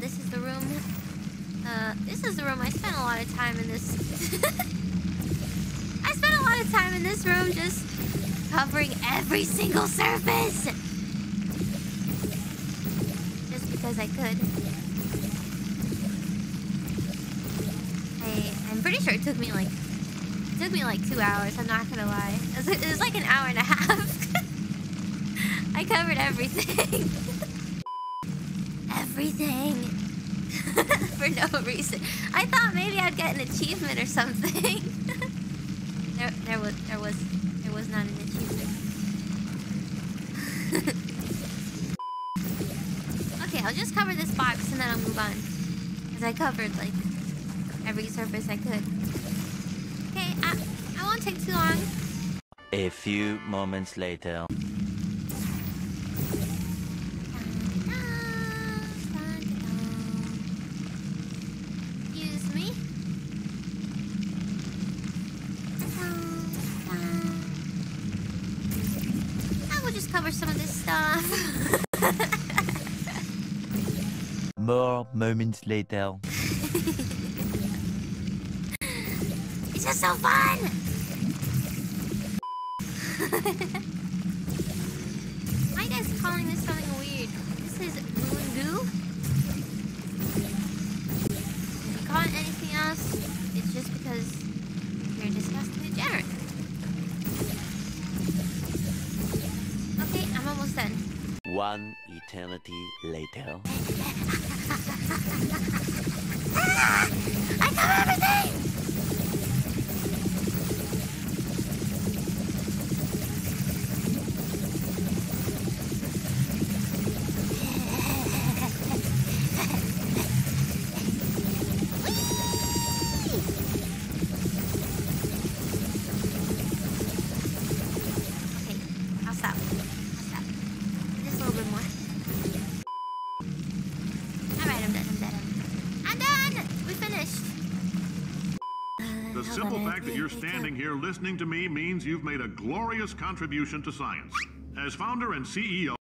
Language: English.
the room. Uh this is the room I spent a lot of time in this. I spent a lot of time in this room just covering every single surface. Just because I could. I, I'm pretty sure it took me like it took me like two hours. I'm not gonna lie. It was, it was like an hour and a half. I covered everything. everything. For no reason. I thought maybe I'd get an achievement or something. there, there was, there was, there was not an achievement. okay, I'll just cover this box and then I'll move on. Cause I covered like every surface I could. Okay, I, I won't take too long. A few moments later. Just cover some of this stuff. More moments later. It's just so fun! Why are you guys calling this something weird? This is moon goo? If you call it anything else, it's just because you're disgusting degenerate. One eternity later. I The simple fact that you're standing here listening to me means you've made a glorious contribution to science. As founder and CEO